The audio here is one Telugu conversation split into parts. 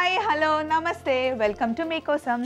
హాయ్ హలో నమస్తే వెల్కమ్ టు మీకోసం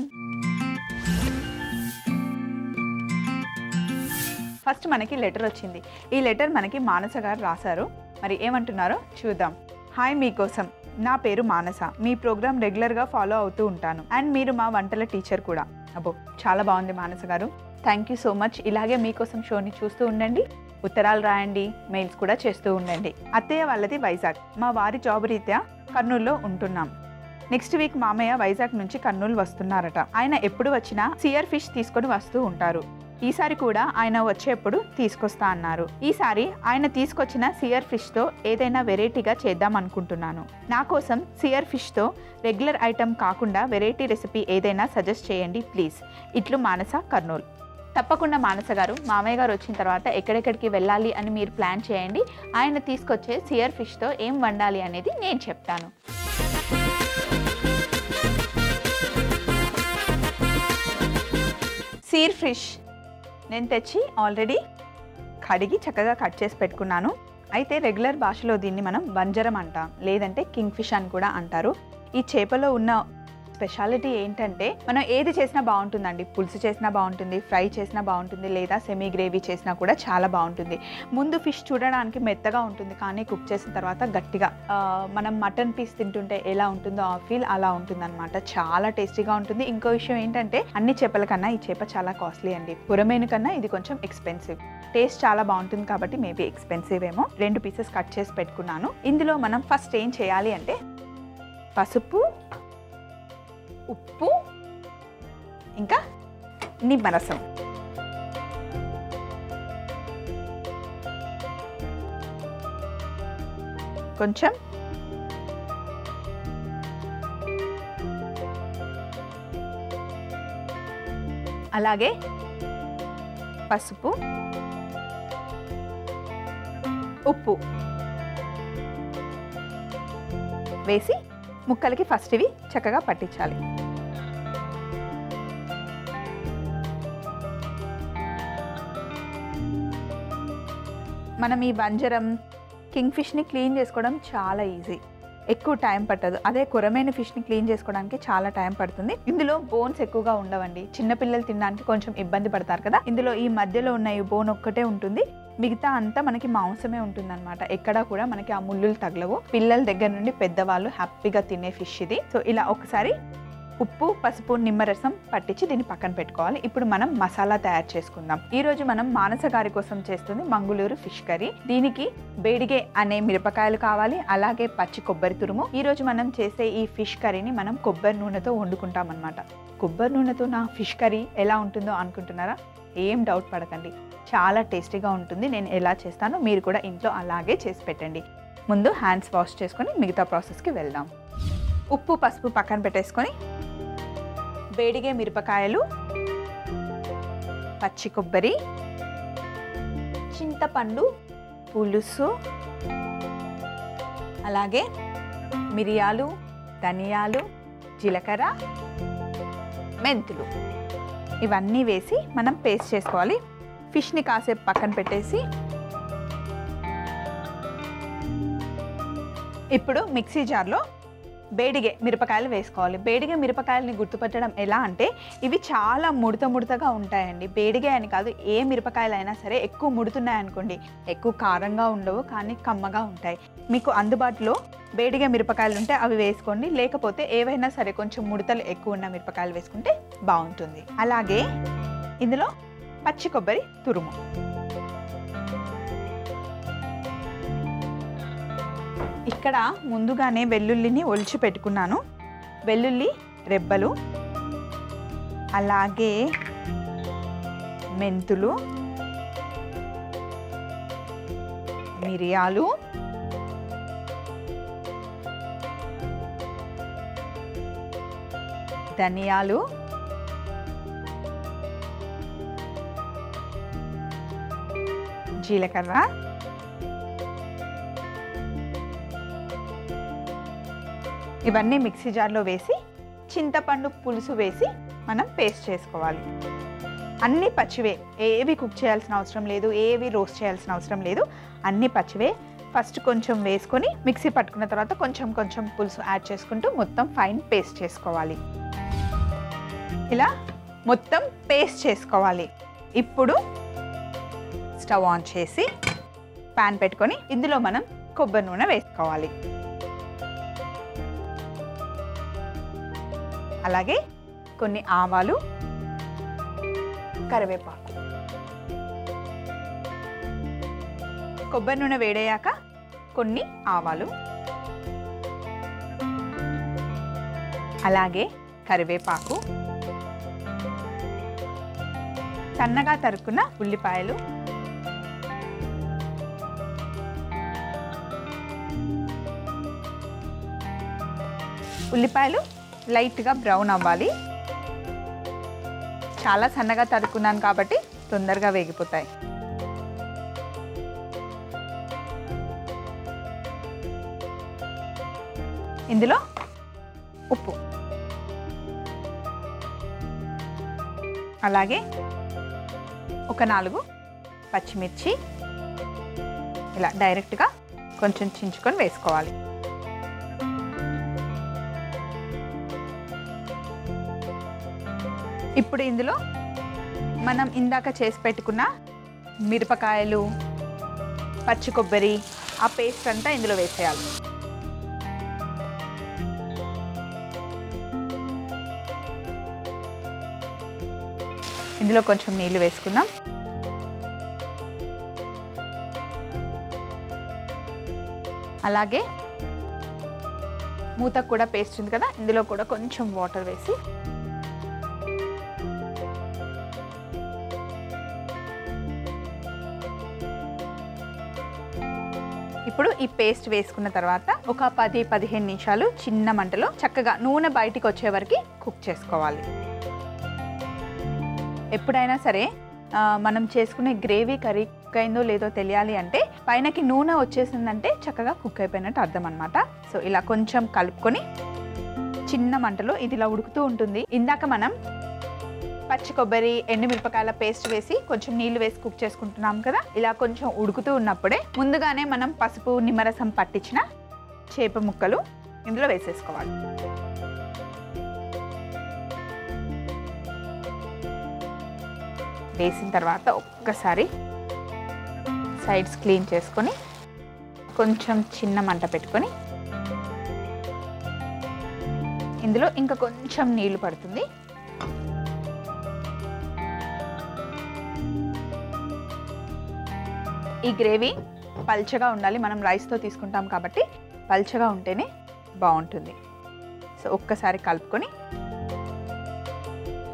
ఫస్ట్ మనకి లెటర్ వచ్చింది. ఈ లెటర్ మనకి మానస గారు రాశారు. మరి ఏమంటున్నారో చూద్దాం. హాయ్ మీకోసం నా పేరు మానస. మీ ప్రోగ్రామ్ రెగ్యులర్గా ఫాలో అవుతూ ఉంటాను. అండ్ మీరు మా వంటల టీచర్ కూడా. అబ్బో చాలా బాగుంది మానస గారు. థ్యాంక్ యూ సో మచ్ ఇలాగే మీకోసం షోని చూస్తూ ఉండండి. ఉత్తరాలు రాయండి. మెయిల్స్ కూడా చేస్తూ ఉండండి. అత్తయ్య వాళ్ళది వైజాగ్. మా వారి జాబ్ రీత్యా కర్నూలులో ఉంటున్నాం. నెక్స్ట్ వీక్ మామయ్య వైజాగ్ నుంచి కర్నూలు వస్తున్నారట. ఆయన ఎప్పుడు వచ్చినా సియర్ ఫిష్ తీసుకొని వస్తూ ఉంటారు. ఈసారి కూడా ఆయన వచ్చేప్పుడు తీసుకొస్తా అన్నారు. ఈసారి ఆయన తీసుకొచ్చిన సియర్ ఫిష్తో ఏదైనా వెరైటీగా చేద్దాం అనుకుంటున్నాను. నా కోసం సియర్ ఫిష్తో రెగ్యులర్ ఐటమ్ కాకుండా వెరైటీ రెసిపీ ఏదైనా సజెస్ట్ చేయండి ప్లీజ్. ఇట్లు మానస కర్నూలు. తప్పకుండా మానస గారు మామయ్య గారు వచ్చిన తర్వాత ఎక్కడెక్కడికి వెళ్ళాలి అని మీరు ప్లాన్ చేయండి. ఆయన తీసుకొచ్చే సియర్ ఫిష్తో ఏం వండాలి అనేది నేను చెప్తాను. సీర్ ఫిష్ నేను తెచ్చి ఆల్రెడీ కడిగి చక్కగా కట్ చేసి పెట్టుకున్నాను. అయితే రెగ్యులర్ భాషలో దీన్ని మనం వంజరం అంటాం. లేదంటే కింగ్ ఫిష్ అని కూడా అంటారు. ఈ చేపలో ఉన్న స్పెషాలిటీ ఏంటంటే మనం ఏది చేసినా బాగుంటుందండి. పులుసు చేసినా బాగుంటుంది ఫ్రై చేసినా బాగుంటుంది లేదా సెమీ గ్రేవీ చేసినా కూడా చాలా బాగుంటుంది. ముందు ఫిష్ చూడడానికి మెత్తగా ఉంటుంది కానీ కుక్ చేసిన తర్వాత గట్టిగా. మనం మటన్ పీస్ తింటుంటే ఎలా ఉంటుందో ఆ ఫీల్ అలా ఉంటుంది చాలా టేస్టీగా ఉంటుంది. ఇంకో విషయం ఏంటంటే అన్ని చేపల కన్నా ఈ చేప చాలా కాస్ట్లీ అండి. పురమేను కన్నా ఇది కొంచెం ఎక్స్పెన్సివ్ టేస్ట్ చాలా బాగుంటుంది కాబట్టి మేబీ ఎక్స్పెన్సివ్ ఏమో. రెండు పీసెస్ కట్ చేసి పెట్టుకున్నాను. ఇందులో మనం ఫస్ట్ ఏం చేయాలి అంటే పసుపు ఉప్పు ఇంకా నిమ్మరసం. కొంచెం అలాగే పసుపు ఉప్పు వేసి ముక్కలకి ఫస్ట్ ఇవి చక్కగా పట్టించాలి. మనం ఈ బంజరం కింగ్ ఫిష్ని క్లీన్ చేసుకోవడం చాలా ఈజీ. ఎక్కువ టైం పట్టదు. అదే కొరమైన ఫిష్ని క్లీన్ చేసుకోవడానికి చాలా టైం పడుతుంది. ఇందులో బోన్స్ ఎక్కువగా ఉండవండి. చిన్నపిల్లలు తినడానికి కొంచెం ఇబ్బంది పడతారు కదా. ఇందులో ఈ మధ్యలో ఉన్న ఈ బోన్ ఒక్కటే ఉంటుంది. మిగతా అంతా మనకి మాంసమే ఉంటుందన్నమాట. ఎక్కడా కూడా మనకి ఆ ముళ్ళులు తగలవు. పిల్లల దగ్గర నుండి పెద్దవాళ్ళు హ్యాపీగా తినే ఫిష్ ఇది. సో ఇలా ఒకసారి ఉప్పు పసుపు నిమ్మరసం పట్టించి దీన్ని పక్కన పెట్టుకోవాలి. ఇప్పుడు మనం మసాలా తయారు చేసుకుందాం. ఈ రోజు మనం మానస గారి కోసం చేస్తుంది మంగుళూరు ఫిష్ కర్రీ. దీనికి బేడిగే అనే మిరపకాయలు కావాలి అలాగే పచ్చి కొబ్బరి తురుము. ఈ రోజు మనం చేసే ఈ ఫిష్ కర్రీని మనం కొబ్బరి నూనెతో వండుకుంటాం అనమాట కొబ్బరి నూనెతో నా ఫిష్ కర్రీ ఎలా ఉంటుందో అనుకుంటున్నారా? ఏం డౌట్ పడకండి. చాలా టేస్టీగా ఉంటుంది. నేను ఎలా చేస్తానో మీరు కూడా ఇంట్లో అలాగే చేసి పెట్టండి. ముందు హ్యాండ్స్ వాష్ చేసుకొని మిగతా ప్రాసెస్కి వెళ్దాం. ఉప్పు పసుపు పక్కన పెట్టేసుకొని వేడిగే మిరపకాయలు పచ్చి కొబ్బరి చింతపండు పులుసు అలాగే మిరియాలు ధనియాలు జీలకర్ర మెంతులు. ఇవన్నీ వేసి మనం పేస్ట్ చేసుకోవాలి. ఫిష్ని కాసేపు పక్కన పెట్టేసి ఇప్పుడు మిక్సీ జార్లో బేడిగే మిరపకాయలు వేసుకోవాలి. బేడిగే మిరపకాయలని గుర్తుపట్టడం ఎలా అంటే ఇవి చాలా ముడత ముడతగా ఉంటాయండి. బేడిగే అని కాదు ఏ మిరపకాయలు అయినా సరే ఎక్కువ ముడుతున్నాయనుకోండి ఎక్కువ కారంగా ఉండవు కానీ కమ్మగా ఉంటాయి. మీకు అందుబాటులో బేడిగే మిరపకాయలు ఉంటే అవి వేసుకోండి. లేకపోతే ఏవైనా సరే కొంచెం ముడతలు ఎక్కువ ఉన్న మిరపకాయలు వేసుకుంటే బాగుంటుంది. అలాగే ఇందులో పచ్చి కొబ్బరి తురుము. ఇక్కడ ముందుగానే వెల్లుల్లిని ఒలిచి పెట్టుకున్నాను. వెల్లుల్లి రెబ్బలు అలాగే మెంతులు మిరియాలు ధనియాలు జీలకర్ర ఇవన్నీ మిక్సీ జార్లో వేసి చింతపండు పులుసు వేసి మనం పేస్ట్ చేసుకోవాలి. అన్నీ పచ్చివే. ఏవి కుక్ చేయాల్సిన అవసరం లేదు ఏవి రోస్ట్ చేయాల్సిన అవసరం లేదు. అన్నీ పచ్చివే. ఫస్ట్ కొంచెం వేసుకొని మిక్సీ పట్టుకున్న తర్వాత కొంచెం కొంచెం పులుసు యాడ్ చేసుకుంటూ మొత్తం ఫైన్ పేస్ట్ చేసుకోవాలి. ఇలా మొత్తం పేస్ట్ చేసుకోవాలి. ఇప్పుడు స్టవ్ ఆన్ చేసి ప్యాన్ పెట్టుకొని ఇందులో మనం కొబ్బరి నూనె వేసుకోవాలి. అలాగే కొన్ని ఆవాలు కరివేపాకు. కొబ్బరి నూనె వేడయ్యాక కొన్ని ఆవాలు అలాగే కరివేపాకు సన్నగా తరుక్కున్న ఉల్లిపాయలు ఉల్లిపాయలు లైట్గా బ్రౌన్ అవ్వాలి. చాలా సన్నగా తరుక్కున్నాను కాబట్టి తొందరగా వేగిపోతాయి. ఇందులో ఉప్పు. అలాగే ఒక నాలుగు పచ్చిమిర్చి. ఇలా డైరెక్ట్గా కొంచెం చించుకొని వేసుకోవాలి. ఇప్పుడు ఇందులో మనం ఇందాక చేసి పెట్టుకున్న మిరపకాయలు పచ్చి కొబ్బరి ఆ పేస్ట్ అంతా ఇందులో వేసేయాలి. ఇందులో కొంచెం నీళ్ళు వేసుకుందాం. అలాగే మూత కూడా పేస్ట్ ఉంది కదా ఇందులో కూడా కొంచెం వాటర్ వేసి ఇప్పుడు ఈ పేస్ట్ వేసుకున్న తర్వాత ఒక పది పదిహేను నిమిషాలు చిన్న మంటలో చక్కగా నూనె బయటికి వచ్చే వరకు కుక్ చేసుకోవాలి. ఎప్పుడైనా సరే మనం చేసుకునే గ్రేవీ కర్రీ కుక్ అయిందో లేదో తెలియాలి అంటే పైనకి నూనె వచ్చేసిందంటే చక్కగా కుక్ అయిపోయినట్టు అర్థం అనమాట సో ఇలా కొంచెం కలుపుకొని చిన్న మంటలో ఇది ఇలా ఉడుకుతూ ఉంటుంది. ఇందాక మనం పచ్చి కొబ్బరి ఎండుమిరపకాయల పేస్ట్ వేసి కొంచెం నీళ్ళు వేసి కుక్ చేసుకుంటున్నాం కదా? ఇలా కొంచెం ఉడుకుతూ ఉన్నప్పుడే ముందుగానే మనం పసుపు నిమ్మరసం పట్టించిన చేప ముక్కలు ఇందులో వేసేసుకోవాలి. వేసిన తర్వాత ఒక్కసారి సైడ్స్ క్లీన్ చేసుకొని కొంచెం చిన్న మంట పెట్టుకొని ఇందులో ఇంకా కొంచెం నీళ్ళు పడుతుంది. ఈ గ్రేవీ పల్చగా ఉండాలి. మనం రైస్తో తీసుకుంటాం కాబట్టి పల్చగా ఉంటేనే బాగుంటుంది. సో ఒక్కసారి కలుపుకొని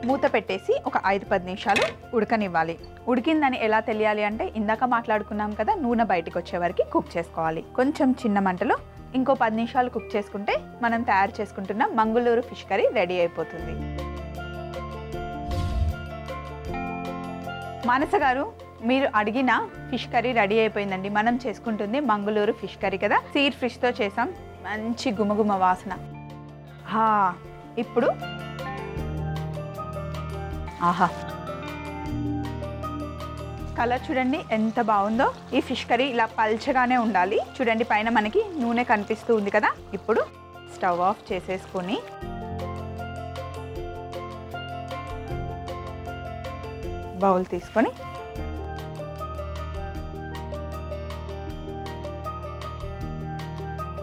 మూత పెట్టేసి ఒక ఐదు పది నిమిషాలు ఉడకనివ్వాలి. ఉడికిందని ఎలా తెలియాలి అంటే ఇందాక మాట్లాడుకున్నాం కదా నూనె బయటకు వచ్చే వరకు కుక్ చేసుకోవాలి. కొంచెం చిన్న మంటలో ఇంకో పది నిమిషాలు కుక్ చేసుకుంటే మనం తయారు చేసుకుంటున్న మంగళూరు ఫిష్ కర్రీ రెడీ అయిపోతుంది. మానస గారు మీరు అడిగిన ఫిష్ కర్రీ రెడీ అయిపోయిందండి. మనం చేసుకుంటుంది మంగళూరు ఫిష్ కర్రీ కదా? సీర్ ఫిష్తో చేసాం. మంచి గుమగుమ వాసన. హా ఇప్పుడు? ఆహా. కలర్ చూడండి ఎంత బాగుందో. ఈ ఫిష్ కర్రీ ఇలా పల్చగానే ఉండాలి. చూడండి పైన మనకి నూనె కనిపిస్తూ ఉంది కదా? ఇప్పుడు స్టవ్ ఆఫ్ చేసేసుకొని బౌల్ తీసుకొని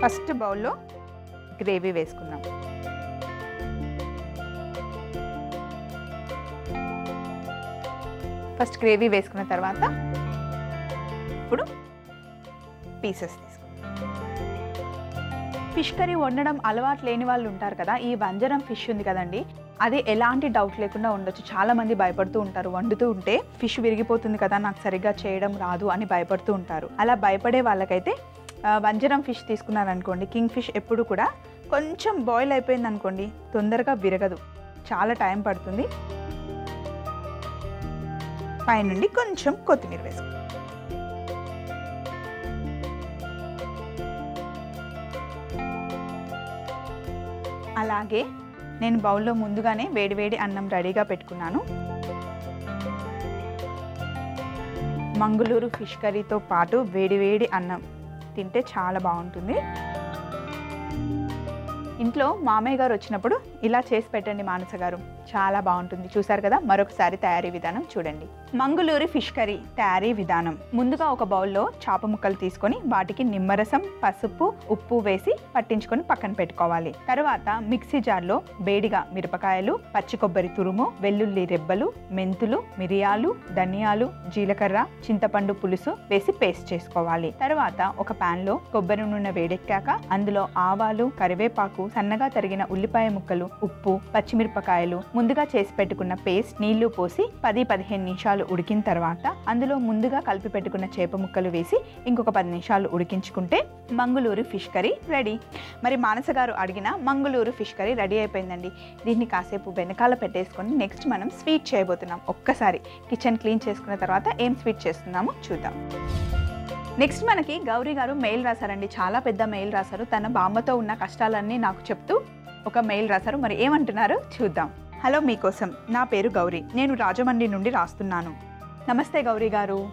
ఫస్ట్ బౌల్లో గ్రేవీ వేసుకుందాం. ఫస్ట్ గ్రేవీ వేసుకున్న తర్వాత ఇప్పుడు పీసెస్ తీసుకుందాం. ఫిష్ కర్రీ వండడం అలవాటు లేని వాళ్ళు ఉంటారు కదా ఈ వంజరం ఫిష్ ఉంది కదండి అది ఎలాంటి డౌట్ లేకుండా ఉండొచ్చు. చాలామంది భయపడుతూ ఉంటారు వండుతూ ఉంటే ఫిష్ విరిగిపోతుంది కదా నాకు సరిగ్గా చేయడం రాదు అని భయపడుతూ ఉంటారు. అలా భయపడే వాళ్ళకైతే వంజరం ఫిష్ తీసుకున్నారనుకోండి కింగ్ ఫిష్ ఎప్పుడు కూడా కొంచెం బాయిల్ అయిపోయింది అనుకోండి తొందరగా విరగదు. చాలా టైం పడుతుంది. పైనుండి కొంచెం కొత్తిమీర వేసుకో. అలాగే నేను బౌల్లో ముందుగానే వేడివేడి అన్నం రెడీగా పెట్టుకున్నాను. మంగళూరు ఫిష్ కర్రీతో పాటు వేడివేడి అన్నం తింటే చాలా బాగుంటుంది. ఇంట్లో మామయ్య గారు వచ్చినప్పుడు ఇలా చేసి పెట్టండి మానస గారు. చాలా బాగుంటుంది. చూసారు కదా? మరొకసారి తయారీ విధానం చూడండి. మంగళూరు ఫిష్ కర్రీ తయారీ విధానం. ముందుగా ఒక బౌల్లో చేప ముక్కలు తీసుకొని వాటికి నిమ్మరసం పసుపు ఉప్పు వేసి పట్టించుకొని పక్కన పెట్టుకోవాలి. తర్వాత మిక్సీ జార్లో వేడిగా మిరపకాయలు పచ్చి కొబ్బరి తురుము వెల్లుల్లి రెబ్బలు మెంతులు మిరియాలు ధనియాలు జీలకర్ర చింతపండు పులుసు వేసి పేస్ట్ చేసుకోవాలి. తర్వాత ఒక పాన్లో కొబ్బరి నూనె వేడెక్కాక అందులో ఆవాలు కరివేపాకు సన్నగా తరిగిన ఉల్లిపాయ ముక్కలు ఉప్పు పచ్చిమిరపకాయలు ముందుగా చేసి పెట్టుకున్న పేస్ట్ నీళ్ళు పోసి పది పదిహేను నిమిషాలు ఉడికిన తర్వాత అందులో ముందుగా కలిపి పెట్టుకున్న చేప ముక్కలు వేసి ఇంకొక పది నిమిషాలు ఉడికించుకుంటే మంగుళూరు ఫిష్ కర్రీ రెడీ. మరి మానస గారు అడిగిన మంగుళూరు ఫిష్ కర్రీ రెడీ అయిపోయిందండి. దీన్ని కాసేపు వెనకాల పెట్టేసుకొని నెక్స్ట్ మనం స్వీట్ చేయబోతున్నాం ఒక్కసారి. కిచెన్ క్లీన్ చేసుకున్న తర్వాత ఏం స్వీట్ చేస్తున్నామో చూద్దాం. నెక్స్ట్ మనకి గౌరీ గారు మెయిల్ రాశారండి. చాలా పెద్ద మెయిల్ రాశారు. తన బామ్మతో ఉన్న కష్టాలన్నీ నాకు చెప్తూ ఒక మెయిల్ రాశారు. మరి ఏమంటున్నారు? చూద్దాం. హలో మీకోసం. నా పేరు గౌరీ. నేను రాజమండ్రి నుండి రాస్తున్నాను. నమస్తే గౌరీ గారు.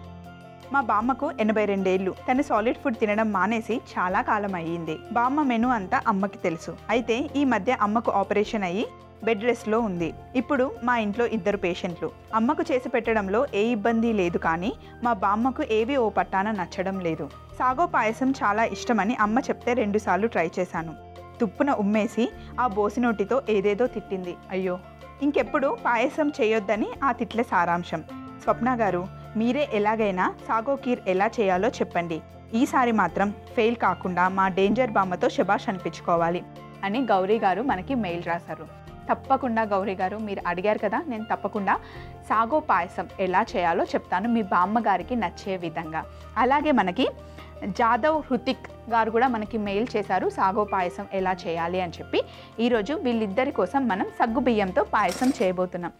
మా బామ్మకు ఎనభై రెండేళ్ళు. తను సాలిడ్ ఫుడ్ తినడం మానేసి చాలా కాలం అయ్యింది. బామ్మ మెను అంతా అమ్మకి తెలుసు. అయితే ఈ మధ్య అమ్మకు ఆపరేషన్ అయ్యి బెడ్ రెస్ట్లో ఉంది. ఇప్పుడు మా ఇంట్లో ఇద్దరు పేషెంట్లు. అమ్మకు చేసి పెట్టడంలో ఏ ఇబ్బంది లేదు కానీ మా బామ్మకు ఏవి ఓ పట్టాన నచ్చడం లేదు. సాగో పాయసం చాలా ఇష్టమని అమ్మ చెప్తే రెండుసార్లు ట్రై చేశాను. తుప్పున ఉమ్మేసి ఆ బోసినోటితో ఏదేదో తిట్టింది. అయ్యో! ఇంకెప్పుడు పాయసం చేయొద్దని ఆ తిట్ల సారాంశం. స్వప్న గారు మీరే ఎలాగైనా సాగో కీర్ ఎలా చేయాలో చెప్పండి. ఈసారి మాత్రం ఫెయిల్ కాకుండా మా డేంజర్ బామ్మతో శబాష్ అనిపించుకోవాలి అని గౌరీ గారు మనకి మెయిల్ రాశారు. తప్పకుండా గౌరీ గారు మీరు అడిగారు కదా నేను తప్పకుండా సాగో పాయసం ఎలా చేయాలో చెప్తాను. మీ బామ్మగారికి నచ్చే విధంగా. అలాగే మనకి జాదవ్ హృతిక్ గారు కూడా మనకి మెయిల్ చేశారు సాగో పాయసం ఎలా చేయాలి? అని చెప్పి. ఈరోజు వీళ్ళిద్దరి కోసం మనం సగ్గు బియ్యంతో పాయసం చేయబోతున్నాం.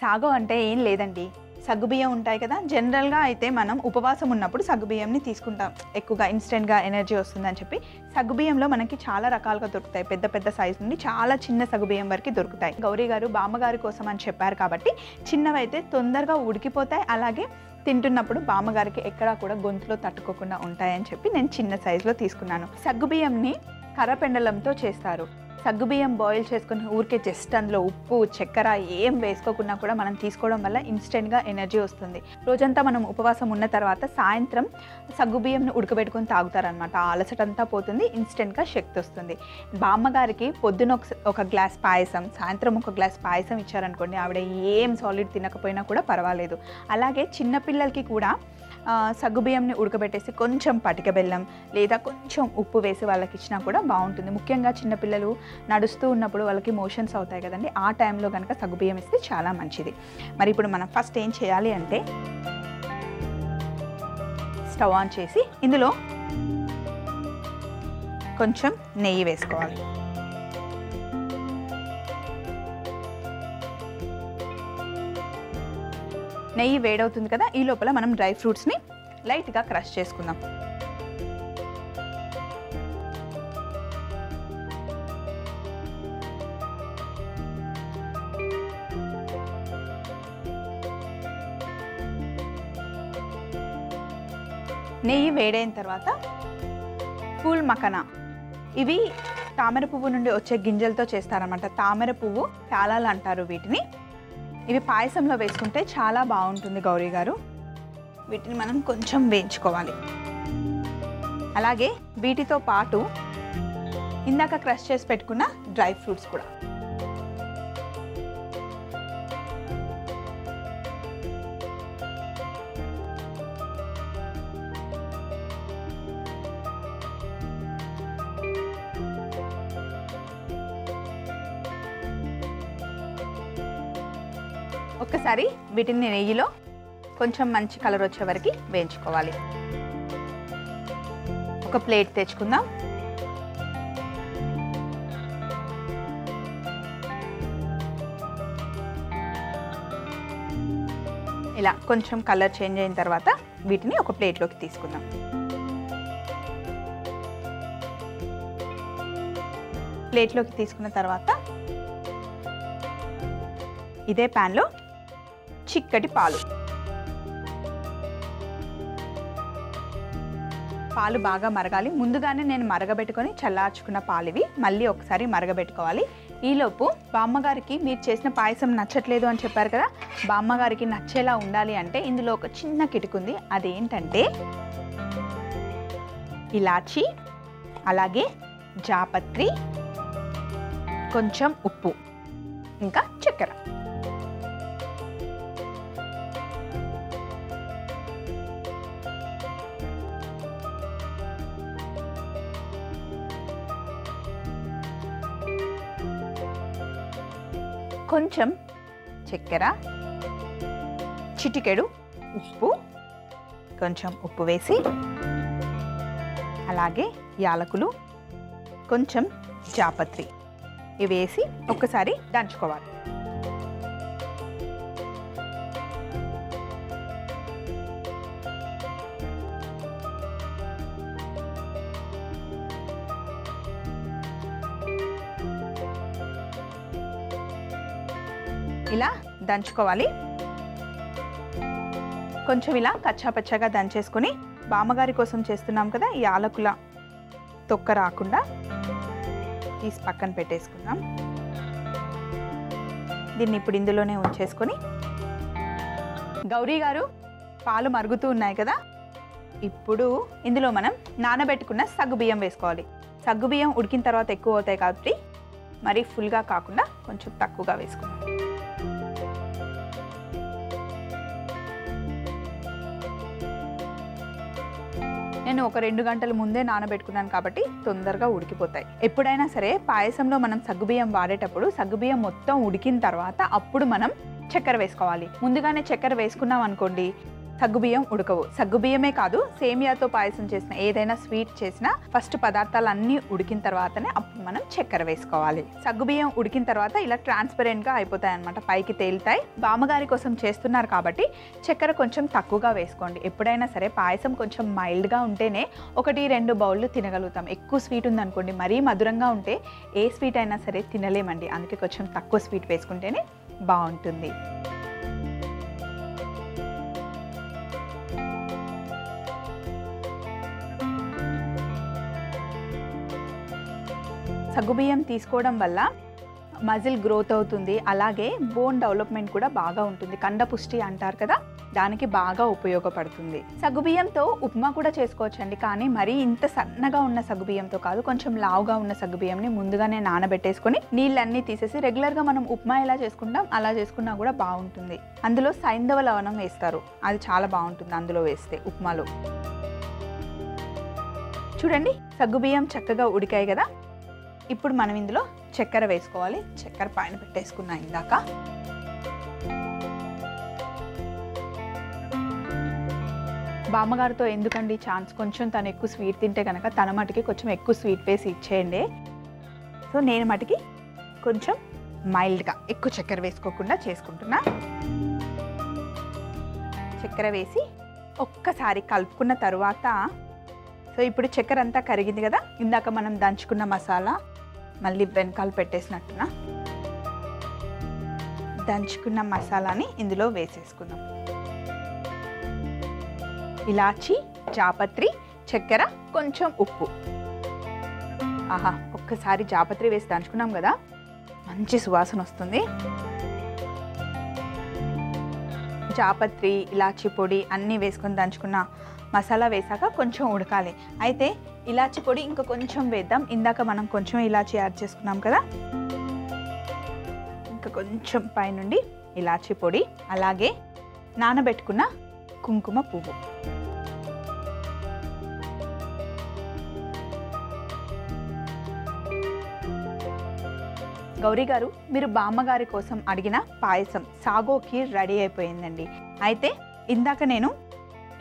సాగో అంటే ఏం లేదండి. సగ్గుబియ్యం ఉంటాయి కదా. జనరల్గా అయితే మనం ఉపవాసం ఉన్నప్పుడు సగ్గుబియ్యంని తీసుకుంటాం. ఎక్కువగా ఇన్స్టెంట్గా ఎనర్జీ వస్తుందని చెప్పి. సగ్గుబియ్యంలో మనకి చాలా రకాలుగా దొరుకుతాయి. పెద్ద పెద్ద సైజు నుండి చాలా చిన్న సగ్గుబియ్యం వరకు దొరుకుతాయి. గౌరీ గారు బామ్మగారి కోసం అని చెప్పారు కాబట్టి చిన్నవైతే తొందరగా ఉడికిపోతాయి. అలాగే తింటున్నప్పుడు బామ్మగారికి ఎక్కడా కూడా గొంతులో తట్టుకోకుండా ఉంటాయని చెప్పి నేను చిన్న సైజులో తీసుకున్నాను. సగ్గుబియ్యంని కర్రపెండలంతో చేస్తారు. సగ్గుబియ్యం బాయిల్ చేసుకుని ఊరికే జస్ట్ అందులో ఉప్పు చక్కెర ఏం వేసుకోకుండా కూడా మనం తీసుకోవడం వల్ల ఇన్స్టెంట్గా ఎనర్జీ వస్తుంది. రోజంతా మనం ఉపవాసం ఉన్న తర్వాత సాయంత్రం సగ్గుబియ్యంని ఉడకబెట్టుకొని తాగుతారనమాట ఆ అలసటంతా పోతుంది ఇన్స్టెంట్గా శక్తి వస్తుంది. బామ్మగారికి పొద్దున ఒక ఒక గ్లాస్ పాయసం సాయంత్రం ఒక గ్లాస్ పాయసం ఇచ్చారనుకోండి ఆవిడ ఏం సాలిడ్ తినకపోయినా కూడా పర్వాలేదు. అలాగే చిన్నపిల్లలకి కూడా సగ్గుబియ్యంని ఉడకబెట్టేసి కొంచెం పటిక బెల్లం లేదా కొంచెం ఉప్పు వేసి వాళ్ళకి ఇచ్చినా కూడా బాగుంటుంది. ముఖ్యంగా చిన్నపిల్లలు నడుస్తూ ఉన్నప్పుడు వాళ్ళకి మోషన్స్ అవుతాయి కదండి. ఆ టైంలో కనుక సగ్గుబియ్యం ఇస్తే చాలా మంచిది. మరి ఇప్పుడు మనం ఫస్ట్ ఏం చేయాలి అంటే స్టవ్ ఆన్ చేసి ఇందులో కొంచెం నెయ్యి వేసుకోవాలి. నెయ్యి వేడవుతుంది కదా ఈ లోపల మనం డ్రై ఫ్రూట్స్ని లైట్గా క్రష్ చేసుకుందాం. నెయ్యి వేడైన తర్వాత పూల్ మకనా ఇవి తామర పువ్వు నుండి వచ్చే గింజలతో చేస్తారన్నమాట. తామర పువ్వు ప్యాలాలు అంటారు వీటిని. ఇవి పాయసంలో వేసుకుంటే చాలా బాగుంటుంది గౌరీ గారు. వీటిని మనం కొంచెం వేయించుకోవాలి. అలాగే వీటితో పాటు ఇందాక క్రష్ చేసి పెట్టుకున్న డ్రై ఫ్రూట్స్ కూడా. వీటిని నెయ్యిలో కొంచెం మంచి కలర్ వచ్చే వరకు వేయించుకోవాలి. ఒక ప్లేట్ తెచ్చుకుందాం. ఇలా కొంచెం కలర్ చేంజ్ అయిన తర్వాత వీటిని ఒక ప్లేట్లోకి తీసుకుందాం. ప్లేట్లోకి తీసుకున్న తర్వాత ఇదే ప్యాన్లో చిక్కటి పాలు. పాలు బాగా మరగాలి. ముందుగానే నేను మరగబెట్టుకొని చల్లార్చుకున్న పాలు ఇవి మళ్ళీ ఒకసారి మరగబెట్టుకోవాలి. ఈలోపు బామ్మగారికి మీరు చేసిన పాయసం నచ్చట్లేదు అని చెప్పారు కదా బామ్మగారికి నచ్చేలా ఉండాలి అంటే ఇందులో ఒక చిన్న కిటుకుంది. అదేంటంటే ఇలాచి అలాగే జాపత్రి కొంచెం ఉప్పు ఇంకా చక్కెర. కొంచెం చక్కెర చిటికెడు ఉప్పు కొంచెం ఉప్పు వేసి అలాగే యాలకులు కొంచెం జాపత్రి ఇవి వేసి ఒక్కసారి దంచుకోవాలి. దంచుకోవాలి. కొంచెం ఇలా కచ్చాపచ్చాగా దంచేసుకొని బామ్మగారి కోసం చేస్తున్నాం కదా ఈ యాలకుల తొక్క రాకుండా తీసి పక్కన పెట్టేసుకుందాం. దీన్ని ఇప్పుడు ఇందులోనే ఉంచేసుకొని గౌరీ గారు పాలు మరుగుతూ ఉన్నాయి కదా ఇప్పుడు ఇందులో మనం నానబెట్టుకున్న సగ్గుబియ్యం వేసుకోవాలి. సగ్గుబియ్యం ఉడికిన తర్వాత ఎక్కువ అవుతాయి కాబట్టి మరి ఫుల్గా కాకుండా కొంచెం తక్కువగా వేసుకుందాం. నేను ఒక రెండు గంటల ముందే నానబెట్టుకున్నాను కాబట్టి తొందరగా ఉడికిపోతాయి. ఎప్పుడైనా సరే పాయసంలో మనం సగ్గుబియ్యం వాడేటప్పుడు సగ్గుబియ్యం మొత్తం ఉడికిన తర్వాత అప్పుడు మనం చక్కెర వేసుకోవాలి. ముందుగానే చక్కెర వేసుకున్నాం అనుకోండి సగ్గుబియ్యం ఉడకవు. సగ్గుబియ్యమే కాదు సేమియాతో పాయసం చేసిన ఏదైనా స్వీట్ చేసినా ఫస్ట్ పదార్థాలన్నీ ఉడికిన తర్వాతనే అప్పుడు మనం చక్కెర వేసుకోవాలి. సగ్గుబియ్యం ఉడికిన తర్వాత ఇలా ట్రాన్స్పరెంట్గా అయిపోతాయి అనమాట పైకి తేలుతాయి. బామ్మగారి కోసం చేస్తున్నారు కాబట్టి చక్కెర కొంచెం తక్కువగా వేసుకోండి. ఎప్పుడైనా సరే పాయసం కొంచెం మైల్డ్గా ఉంటేనే ఒకటి రెండు బౌళ్ళు తినగలుగుతాం. ఎక్కువ స్వీట్ ఉందనుకోండి మరీ మధురంగా ఉంటే ఏ స్వీట్ అయినా సరే తినలేమండి. అందుకే కొంచెం తక్కువ స్వీట్ వేసుకుంటేనే బాగుంటుంది. సగ్గుబియ్యం తీసుకోవడం వల్ల మజిల్ గ్రోత్ అవుతుంది. అలాగే బోన్ డెవలప్మెంట్ కూడా బాగా ఉంటుంది. కండపుష్టి అంటారు కదా దానికి బాగా ఉపయోగపడుతుంది. సగ్గుబియ్యంతో ఉప్మా కూడా చేసుకోవచ్చండి. కానీ మరీ ఇంత సన్నగా ఉన్న సగ్గుబియ్యంతో కాదు కొంచెం లావుగా ఉన్న సగ్గుబియ్యంని ముందుగానే నానబెట్టేసుకొని నీళ్ళన్నీ తీసేసి రెగ్యులర్గా మనం ఉప్మా ఎలా చేసుకుంటాం అలా చేసుకున్నా కూడా బాగుంటుంది. అందులో సైంధవ లవణం వేస్తారు. అది చాలా బాగుంటుంది అందులో వేస్తే ఉప్మాలో. చూడండి సగ్గుబియ్యం చక్కగా ఉడికాయి కదా. ఇప్పుడు మనం ఇందులో చక్కెర వేసుకోవాలి. చక్కెర పైన పెట్టేసుకున్నా ఇందాక. బామ్మగారితో ఎందుకండి ఛాన్స్? కొంచెం తను ఎక్కువ స్వీట్ తింటే కనుక తన మటుకి కొంచెం ఎక్కువ స్వీట్ వేసి ఇచ్చేయండి. సో నేను మటుకి కొంచెం మైల్డ్గా ఎక్కువ చక్కెర వేసుకోకుండా చేసుకుంటున్నా. చక్కెర వేసి ఒక్కసారి కలుపుకున్న తరువాత సో ఇప్పుడు చక్కెర అంతా కరిగింది కదా? ఇందాక మనం దంచుకున్న మసాలా. మళ్ళీ వెనకాల పెట్టేసినట్టున? దంచుకున్న మసాలాని ఇందులో వేసేసుకుందాం. ఇలాచి జాపత్రి చక్కెర కొంచెం ఉప్పు. ఆహా ఒక్కసారి జాపత్రి వేసి దంచుకున్నాం కదా. మంచి సువాసన వస్తుంది. జాపత్రి ఇలాచి పొడి అన్నీ వేసుకొని దంచుకున్న మసాలా వేసాక కొంచెం ఉడకాలి. అయితే ఇలాచి పొడి ఇంకా కొంచెం వేద్దాం. ఇందాక మనం కొంచెం ఇలాచి యాడ్ చేసుకున్నాం కదా? ఇంకా కొంచెం పైనుండి ఇలాచి పొడి అలాగే నానబెట్టుకున్న కుంకుమ పువ్వు. గౌరీ గారు మీరు బామ్మగారి కోసం అడిగిన పాయసం సాగోకి రెడీ అయిపోయిందండి. అయితే ఇందాక నేను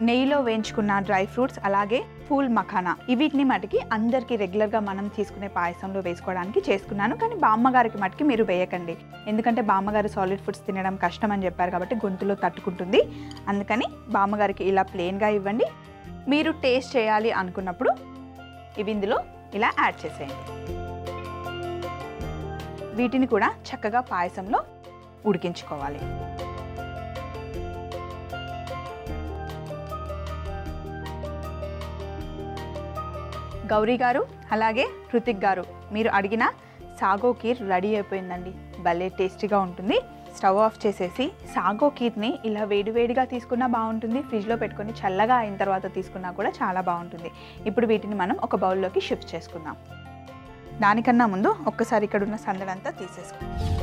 నెయ్యిలో వేయించుకున్న డ్రై ఫ్రూట్స్ అలాగే ఫూల్ మఖానా. వీటిని మటుకి అందరికీ రెగ్యులర్గా మనం తీసుకునే పాయసంలో వేసుకోవడానికి చేసుకున్నాను. కానీ బామ్మగారికి మటుకి మీరు వేయకండి. ఎందుకంటే బామ్మగారు సాలిడ్ ఫుడ్స్ తినడం కష్టం అని చెప్పారు కాబట్టి గొంతులో తట్టుకుంటుంది. అందుకని బామ్మగారికి ఇలా ప్లెయిన్గా ఇవ్వండి. మీరు టేస్ట్ చేయాలి అనుకున్నప్పుడు ఇవి ఇందులో ఇలా యాడ్ చేసేయండి. వీటిని కూడా చక్కగా పాయసంలో ఉడికించుకోవాలి. గౌరీ గారు అలాగే హృతిక్ గారు. మీరు అడిగిన సాగో కీర్ రెడీ అయిపోయిందండి. భలే టేస్టీగా ఉంటుంది. స్టవ్ ఆఫ్ చేసేసి సాగో కీర్ని ఇలా వేడివేడిగా తీసుకున్నా బాగుంటుంది. ఫ్రిడ్జ్లో పెట్టుకొని చల్లగా అయిన తర్వాత తీసుకున్నా కూడా చాలా బాగుంటుంది. ఇప్పుడు వీటిని మనం ఒక బౌల్లోకి షిఫ్ట్ చేసుకుందాం. దానికన్నా ముందు ఒక్కసారి ఇక్కడ ఉన్న సందడంతా తీసేసుకుందాం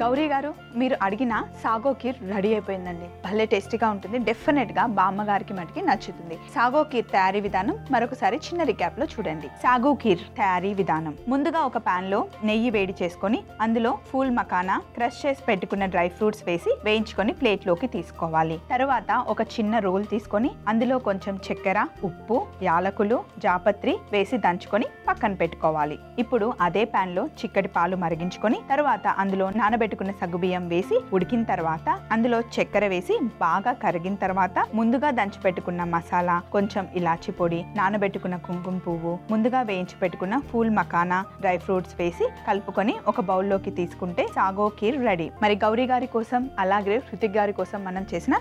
గౌరీ గారు మీరు అడిగిన సాగో కీర్ రెడీ అయిపోయిందండి. భలే టేస్టీగా ఉంటుంది. డెఫినెట్గా బామ్మగారికి మటుకి నచ్చుతుంది. సాగో కీర్ తయారీ విధానం మరొకసారి చిన్న రికాప్లో చూడండి. సాగో కీర్ తయారీ విధానం. ముందుగా ఒక ప్యాన్లో లో నెయ్యి వేడి చేసుకొని అందులో ఫూల్ మకానా క్రష్ చేసి పెట్టుకున్న డ్రై ఫ్రూట్స్ వేసి వేయించుకొని ప్లేట్లోకి తీసుకోవాలి. తర్వాత ఒక చిన్న రోల్ తీసుకొని అందులో కొంచెం చక్కెర ఉప్పు యాలకులు జాపత్రి వేసి దంచుకొని పక్కన పెట్టుకోవాలి. ఇప్పుడు అదే పాన్లో చిక్కటి పాలు మరిగించుకొని తర్వాత అందులో నానబెట్టి పెట్టుకున్న సగ్గుబియ్యం వేసి ఉడికిన తర్వాత అందులో చక్కెర వేసి బాగా కరిగిన తర్వాత ముందుగా దంచి పెట్టుకున్న మసాలా కొంచెం ఇలాచి పొడి నానబెట్టుకున్న కుంకుమ పువ్వు ముందుగా వేయించి పెట్టుకున్న ఫూల్ మకానా డ్రై ఫ్రూట్స్ వేసి కలుపుకొని ఒక బౌల్లోకి తీసుకుంటే సాగో కీర్ రెడీ. మరి గౌరీ గారి కోసం అలాగే హృతిక్ గారి కోసం మనం చేసిన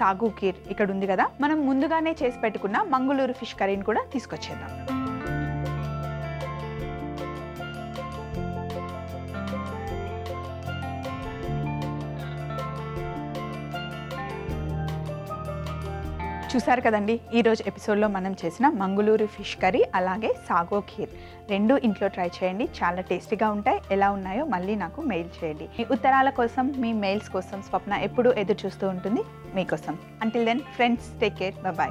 సాగు కీర్ ఇక్కడ ఉంది కదా మనం ముందుగానే చేసి పెట్టుకున్న మంగళూరు ఫిష్ కర్రీని కూడా తీసుకొచ్చేద్దాం. చూసారు కదండి? ఈరోజు ఎపిసోడ్లో మనం చేసిన మంగళూరు ఫిష్ కర్రీ అలాగే సాగో ఖీర్. రెండు ఇంట్లో ట్రై చేయండి. చాలా టేస్టీగా ఉంటాయి. ఎలా ఉన్నాయో మళ్ళీ నాకు మెయిల్ చేయండి. మీ ఉత్తరాల కోసం మీ మెయిల్స్ కోసం స్వప్న ఎప్పుడూ ఎదురు చూస్తూ ఉంటుంది. మీకోసం. Until then friends take care bye